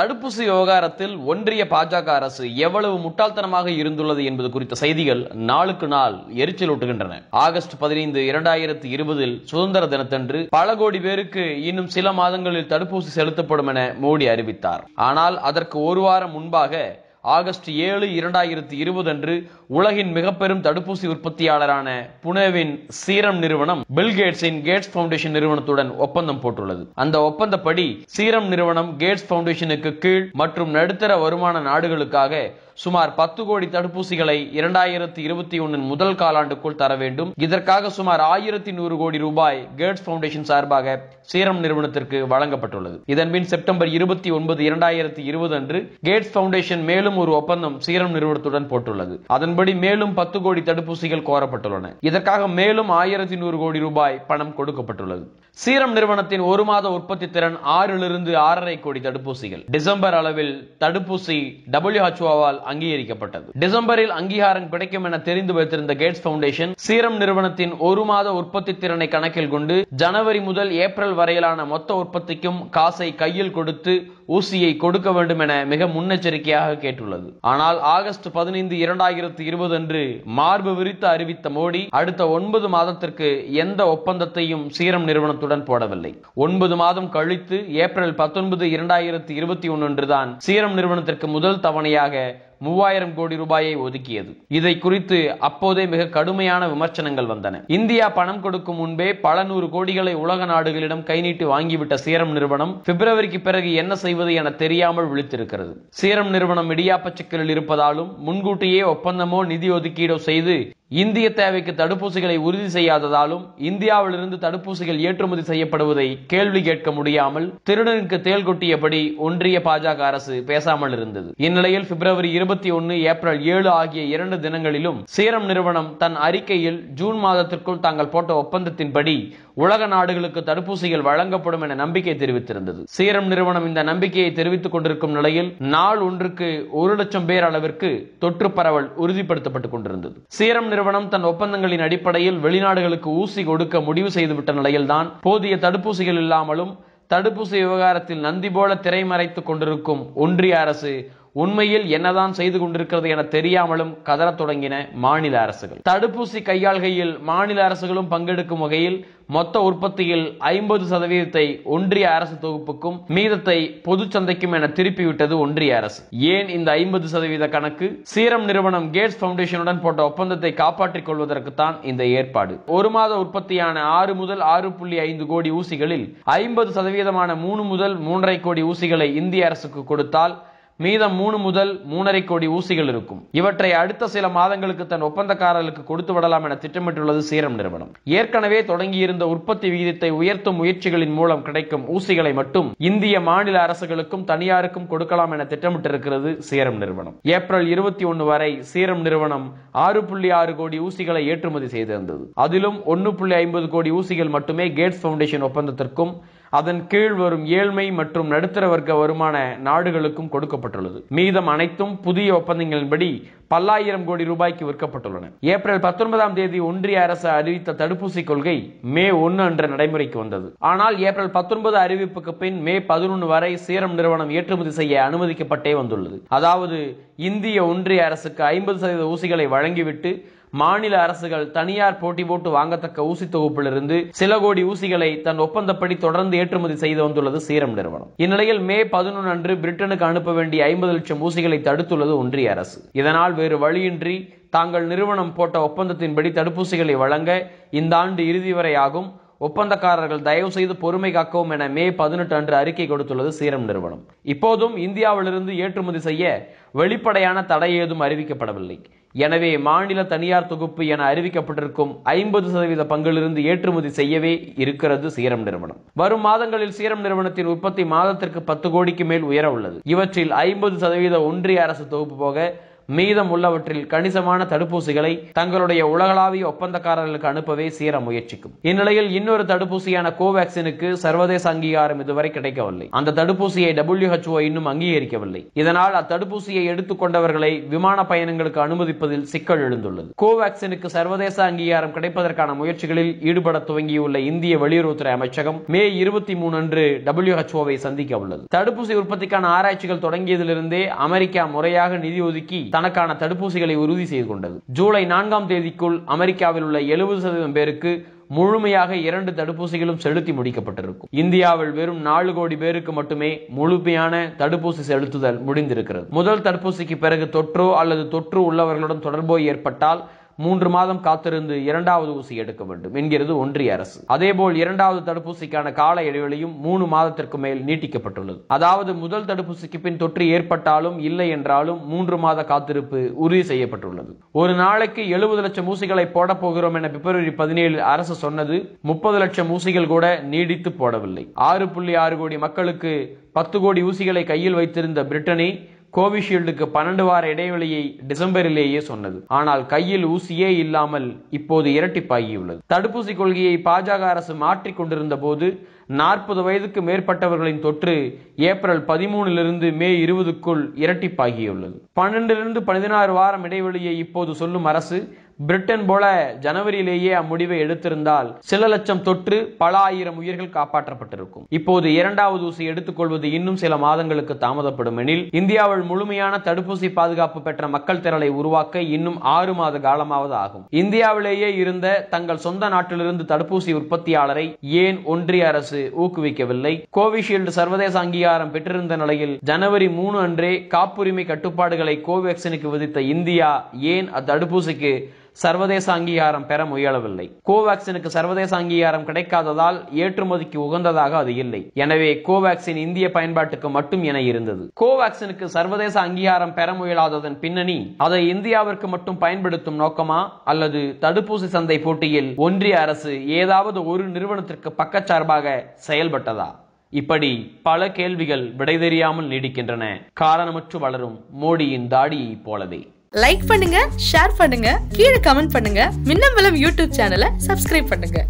தடுப்பூசி விவகாரத்தில் ஒன்றிய பாஜக அரசு எவ்வளவு முட்டாள்தனமாக இருந்துள்ளது என்பது குறித்த செய்திகள் நாளுக்கு நாள் எரிச்சலூட்டுகின்றன ஆகஸ்ட் பதினைந்து இரண்டாயிரத்தி இருபதில் சுதந்திர தினத்தன்று பல கோடி பேருக்கு இன்னும் சில மாதங்களில் தடுப்பூசி செலுத்தப்படும் என மோடி அறிவித்தார். ஆனால் அதற்கு ஒரு வாரம் முன்பாக ஆகஸ்ட் ஏழு இரண்டாயிரத்தி இருபது அன்று உலகின் மிக பெரும் தடுப்பூசி உற்பத்தியாளரான புனேவின் சீரம் நிறுவனம் பில்கேட்ஸின் கேட்ஸ் பவுண்டேஷன் நிறுவனத்துடன் ஒப்பந்தம் போட்டுள்ளது. அந்த ஒப்பந்தப்படி சீரம் நிறுவனம் கேட்ஸ் பவுண்டேஷனுக்கு கீழ் மற்றும் நடுத்தர வருமான நாடுகளுக்காக சுமார் பத்து கோடி தடுப்பூசிகளை இரண்டாயிரத்தி இருபத்தி ஒன்னின் முதல் காலாண்டுக்குள் தர வேண்டும். இதற்காக சுமார் ஆயிரத்தி நூறு கோடி ரூபாய் கேட்ஸ் பவுண்டேஷன் சார்பாக சீரம் நிறுவனத்திற்கு வழங்கப்பட்டுள்ளது. இதன்பின் செப்டம்பர் இருபத்தி ஒன்பது இரண்டாயிரத்தி இருபது அன்று கேட்ஸ் பவுண்டேஷன் மேலும் ஒரு ஒப்பந்தம் சீரம் நிறுவனத்துடன் போட்டுள்ளது. அதன்படி மேலும் பத்து கோடி தடுப்பூசிகள் கோரப்பட்டுள்ளன. இதற்காக மேலும் ஆயிரத்தி நூறு கோடி ரூபாய் பணம் கொடுக்கப்பட்டுள்ளது. சீரம் நிறுவனத்தின் ஒரு மாத உற்பத்தி திறன் ஆறிலிருந்து ஆறரை கோடி தடுப்பூசிகள். டிசம்பர் அளவில் தடுப்பூசி டபிள்யூஹெச்ஓவால் அங்கீகரிக்கப்பட்டது. டிசம்பரில் அங்கீகாரம் கிடைக்கும் என தெரிந்து வைத்திருந்த கேட்ஸ் பவுண்டேஷன் சீரம் நிறுவனத்தின் ஒரு மாத உற்பத்தி திறனை கணக்கில் கொண்டு ஜனவரி முதல் ஏப்ரல் வரையிலான மொத்த உற்பத்திக்கும் காசை கையில் கொடுத்து ஊசியை கொடுக்க வேண்டும் என மிக முன்னெச்சரிக்கையாக கேட்டுள்ளது. ஆனால் ஆகஸ்ட் பதினைந்து இரண்டாயிரத்தி இருபது அன்று மார்பு விரித்து அறிவித்த மோடி அடுத்த ஒன்பது மாதத்திற்கு எந்த ஒப்பந்தத்தையும் சீரம் நிறுவனத்துடன் போடவில்லை. ஒன்பது மாதம் கழித்து ஏப்ரல் பத்தொன்பது இரண்டாயிரத்தி இருபத்தி ஒன்று அன்றுதான் சீரம் நிறுவனத்திற்கு முதல் தவணையாக மூவாயிரம் கோடி ரூபாயை ஒதுக்கியது. இதை குறித்து அப்போதே மிக கடுமையான விமர்சனங்கள் வந்தன. இந்தியா பணம் கொடுக்கும் முன்பே பல நூறு கோடிகளை உலக நாடுகளிடம் கைநீட்டி வாங்கிவிட்ட சீரம் நிறுவனம் பிப்ரவரிக்கு பிறகு என்ன செய்வது என தெரியாமல் விழித்திருக்கிறது. சீரம் நிறுவனம் இடியாப்ப சிக்கலில் இருப்பதாலும் முன்கூட்டியே ஒப்பந்தமோ நிதி ஒதுக்கீடோ செய்து இந்திய தேவைக்கு தடுப்பூசிகளை உறுதி செய்யாததாலும் இந்தியாவிலிருந்து தடுப்பூசிகள் ஏற்றுமதி செய்யப்படுவதை கேள்வி கேட்க முடியாமல் திருடனுக்கு தேல் கொட்டியபடி ஒன்றிய பாஜக அரசு பேசாமல் இருந்தது. இந்நிலையில் பிப்ரவரி இருபத்தி ஒன்னு ஏப்ரல் ஏழு ஆகிய இரண்டு தினங்களிலும் சீரம் நிறுவனம் தன் அறிக்கையில் ஜூன் மாதத்திற்குள் தாங்கள் போட்ட ஒப்பந்தத்தின்படி உலக நாடுகளுக்கு தடுப்பூசிகள் வழங்கப்படும் என நம்பிக்கை தெரிவித்திருந்தது. சீரம் நிறுவனம் இந்த நம்பிக்கையை தெரிவித்துக் கொண்டிருக்கும் நிலையில் நாள் ஒன்றுக்கு ஒரு லட்சம் பேர் அளவிற்கு தொற்று பரவல் உறுதிப்படுத்தப்பட்டுக் கொண்டிருந்தது. சீரம் நிறுவனம் தன் ஒப்பந்தங்களின் அடிப்படையில் வெளிநாடுகளுக்கு ஊசி கொடுக்க முடிவு செய்துவிட்ட நிலையில்தான் போதிய தடுப்பூசிகள் இல்லாமலும் தடுப்பூசி விவகாரத்தில் நந்தி போல திரைமறைத்துக் கொண்டிருக்கும் ஒன்றிய அரசு உண்மையில் என்னதான் செய்து கொண்டிருக்கிறது என தெரியாமலும் கதறத் தொடங்கின மாநில அரசுகள். தடுப்பூசி கையாள்கையில் மாநில அரசுகளும் பங்கெடுக்கும் வகையில் மொத்த உற்பத்தியில் ஐம்பது சதவீதத்தை ஒன்றிய அரசு தொகுப்புக்கும் மீதத்தை பொது சந்தைக்கும் என திருப்பிவிட்டது ஒன்றிய அரசு. ஏன் இந்த ஐம்பது சதவீத கணக்கு? சீரம் நிறுவனம் கேட்ஸ் பவுண்டேஷனுடன் போட்ட ஒப்பந்தத்தை காப்பாற்றிக் கொள்வதற்குத்தான் இந்த ஏற்பாடு. ஒரு மாத உற்பத்தியான ஆறு முதல் ஆறு புள்ளி ஐந்து கோடி ஊசிகளில் ஐம்பது சதவீதமான மூணு முதல் மூன்றரை கோடி ஊசிகளை இந்திய அரசுக்கு கொடுத்தால் மீதம் மூணு முதல் மூணரை கோடி ஊசிகள் இருக்கும். இவற்றை அடுத்த சில மாதங்களுக்கு தன் ஒப்பந்தக்காரர்களுக்கு கொடுத்து விடலாம் என திட்டமிட்டுள்ளது சீரம் நிறுவனம். ஏற்கனவே தொடங்கியிருந்த உற்பத்தி விகிதத்தை உயர்த்தும் முயற்சிகளின் மூலம் கிடைக்கும் ஊசிகளை மட்டும் இந்திய மாநில அரசுகளுக்கும் தனியாருக்கும் கொடுக்கலாம் என திட்டமிட்டிருக்கிறது சீரம் நிறுவனம். ஏப்ரல் இருபத்தி ஒன்னு வரை சீரம் நிறுவனம் ஆறு புள்ளி ஆறு கோடி ஊசிகளை ஏற்றுமதி செய்திருந்தது. அதிலும் ஒன்னு புள்ளி ஐம்பது கோடி ஊசிகள் மட்டுமே கேட்ஸ் பவுண்டேஷன் ஒப்பந்தத்திற்கும் அதன் கீழ் வரும் ஏழ்மை மற்றும் நடுத்தர வர்க்க வருமான நாடுகளுக்கும் கொடுக்கப்பட்டுள்ளது. மீதம் அனைத்தும் புதிய ஒப்பந்தங்களின்படி பல்லாயிரம் கோடி ரூபாய்க்கு விற்கப்பட்டுள்ளன. ஏப்ரல் பத்தொன்பதாம் தேதி ஒன்றிய அரசு அறிவித்த தடுப்பூசி கொள்கை மே ஒன்னு அன்று நடைமுறைக்கு வந்தது. ஆனால் ஏப்ரல் பத்தொன்பது அறிவிப்புக்கு பின் மே பதினொன்று வரை சீரம் நிறுவனம் ஏற்றுமதி செய்ய அனுமதிக்கப்பட்டே வந்துள்ளது. அதாவது இந்திய ஒன்றிய அரசுக்கு ஐம்பது சதவீத ஊசிகளை வழங்கிவிட்டு மாநில அரசுகள் தனியார் போட்டி போட்டு வாங்கத்தக்க ஊசி தொகுப்பிலிருந்து சில கோடி ஊசிகளை தன் ஒப்பந்தப்படி தொடர்ந்து ஏற்றுமதி செய்து வந்துள்ளது சீரம் நிறுவனம். இந்நிலையில் மே பதினொன்று அன்று பிரிட்டனுக்கு அனுப்ப வேண்டிய ஐம்பது லட்சம் ஊசிகளை தடுத்துள்ளது ஒன்றிய அரசு. இதனால் வேறு வழியின்றி தாங்கள் நிறுவனம் போட்ட ஒப்பந்தத்தின்படி தடுப்பூசிகளை வழங்க இந்த ஆண்டு இறுதி வரை ஆகும். ஒப்பந்தக்காரர்கள் தயவு செய்து பொறுமை காக்கவும் என மே பதினெட்டு அன்று அறிக்கை கொடுத்துள்ளது சீரம் நிறுவனம். இப்போதும் இந்தியாவிலிருந்து ஏற்றுமதி செய்ய வெளிப்படையான தடை ஏதும் அறிவிக்கப்படவில்லை. எனவே மாநில தனியார் தொகுப்பு என அறிவிக்கப்பட்டிருக்கும் ஐம்பது சதவீத பங்கிலிருந்து ஏற்றுமதி செய்யவே இருக்கிறது சீரம் நிறுவனம். வரும் மாதங்களில் சீரம் நிறுவனத்தின் உற்பத்தி மாதத்திற்கு பத்து கோடிக்கு மேல் உயர உள்ளது. இவற்றில் ஐம்பது சதவீத ஒன்றிய அரசு தொகுப்பு போக மீதம் உள்ளவற்றில் கணிசமான தடுப்பூசிகளை தங்களுடைய உலகளாவிய ஒப்பந்தக்காரர்களுக்கு அனுப்பவே சீர முயற்சிக்கும். இந்நிலையில் இன்னொரு தடுப்பூசியான கோவேக்சினுக்கு சர்வதேச அங்கீகாரம் இதுவரை கிடைக்கவில்லை. அந்த தடுப்பூசியை டபிள்யூஹெச்ஓ இன்னும் அங்கீகரிக்கவில்லை. இதனால் அத்தடுப்பூசியை எடுத்துக் கொண்டவர்களை விமான பயணங்களுக்கு அனுமதிப்பதில் சிக்கல் எழுந்துள்ளது. கோவேக்சினுக்கு சர்வதேச அங்கீகாரம் கிடைப்பதற்கான முயற்சிகளில் ஈடுபட துவங்கியுள்ள இந்திய வெளியுறவுத்துறை அமைச்சகம் மே இருபத்தி மூணு அன்று டபிள்யூஹெச்ஓவை சந்திக்க உள்ளது. தடுப்பூசி உற்பத்திக்கான ஆராய்ச்சிகள் தொடங்கியதிலிருந்தே அமெரிக்கா முறையாக நிதி ஒதுக்கி தனக்கான தடுப்பூசிகளை உறுதி செய்து கொண்டது. ஜூலை நான்காம் தேதிக்குள் அமெரிக்காவில் உள்ள எழுபது சதவீதம் பேருக்கு முழுமையாக இரண்டு தடுப்பூசிகளும் செலுத்தி முடிக்கப்பட்டிருக்கும். இந்தியாவில் வெறும் நாலு கோடி பேருக்கு மட்டுமே முழுமையான தடுப்பூசி செலுத்துதல் முடிந்திருக்கிறது. முதல் தடுப்பூசிக்கு பிறகு தொற்றோ அல்லது தொற்று உள்ளவர்களுடன் தொடர்போ ஏற்பட்டால் மூன்று மாதம் காத்திருந்து இரண்டாவது ஊசி எடுக்க வேண்டும் என்கிறது ஒன்றிய அரசு. அதேபோல் இரண்டாவது தடுப்பூசிக்கான கால இடைவெளியும் மூணு மாதத்திற்கு மேல் நீட்டிக்கப்பட்டுள்ளது. அதாவது முதல் தடுப்பூசிக்கு பின் தொற்று ஏற்பட்டாலும் இல்லை என்றாலும் மூன்று மாத காத்திருப்பு உறுதி செய்யப்பட்டுள்ளது. ஒரு நாளைக்கு எழுபது லட்சம் ஊசிகளை போட போகிறோம் என பிப்ரவரி பதினேழு அரசு சொன்னது முப்பது லட்சம் ஊசிகள் கூட நீடித்து போடவில்லை. ஆறு புள்ளி ஆறு கோடி மக்களுக்கு பத்து கோடி ஊசிகளை கையில் வைத்திருந்த பிரிட்டனை கோவிஷீல்டுக்கு பன்னெண்டு வார இடைவெளியை டிசம்பரிலேயே சொன்னது. ஆனால் கையில் ஊசியே இல்லாமல் இப்போது இரட்டிப்பாகியுள்ளது தடுப்பூசி கொள்கையை பாஜக அரசு மாற்றிக் கொண்டிருந்த போது நாற்பது வயதுக்கு மேற்பட்டவர்களின் தொற்று ஏப்ரல் பதிமூணிலிருந்து மே இருபதுக்குள் இரட்டிப்பாகியுள்ளது பன்னெண்டிலிருந்து பதினாறு வாரம் இடைவெளியை இப்போது சொல்லும் அரசு பிரிட்டன் போல ஜனவரியிலேயே அம்முடிவை எடுத்திருந்தால் சில லட்சம் தொற்று பல ஆயிரம் உயிர்கள் காப்பாற்றப்பட்டிருக்கும். இப்போது இரண்டாவது ஊசி எடுத்துக்கொள்வது இன்னும் சில மாதங்களுக்கு தாமதப்படும் எனில் இந்தியாவில் முழுமையான தடுப்பூசி பாதுகாப்பு பெற்ற மக்கள் திரளை உருவாக்க இன்னும் ஆறு மாத காலமாவது ஆகும். இந்தியாவிலேயே இருந்த தங்கள் சொந்த நாட்டிலிருந்து தடுப்பூசி உற்பத்தியாளரை ஏன் ஒன்றிய அரசு ஊக்குவிக்கவில்லை? கோவிஷீல்டு சர்வதேச அங்கீகாரம் பெற்றிருந்த நிலையில் ஜனவரி மூணு அன்றே காப்புரிமை கட்டுப்பாடுகளை கோவேக்சினுக்கு விதித்த இந்தியா ஏன் அத்தடுப்பூசிக்கு சர்வதேச அங்கீகாரம் பெற முயலவில்லை. கோவேக்சினுக்கு சர்வதேச அங்கீகாரம் கிடைக்காததால் ஏற்றுமதிக்கு உகந்ததாக அது இல்லை. எனவே கோவேக்சின் இந்திய பயன்பாட்டுக்கு மட்டும் என இருந்தது. கோவேக்சினுக்கு சர்வதேச அங்கீகாரம் பெற முயலாததன் பின்னணி அதை இந்தியாவிற்கு மட்டும் பயன்படுத்தும் நோக்கமா அல்லது தடுப்பூசி சந்தை போட்டியில் ஒன்றிய அரசு ஏதாவது ஒரு நிறுவனத்திற்கு பக்கச்சார்பாக செயல்பட்டதா? இப்படி பல கேள்விகள் விடை தெரியாமல் நீடிக்கின்றன. காரணமற்று வளரும் மோடியின் தாடியைப் போலவே. லைக் பண்ணுங்க ஷேர் பண்ணுங்க கீழே கமெண்ட் பண்ணுங்க. மின்னம்பலம் யூடியூப் சேனலை சப்ஸ்கிரைப் பண்ணுங்க.